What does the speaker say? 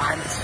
want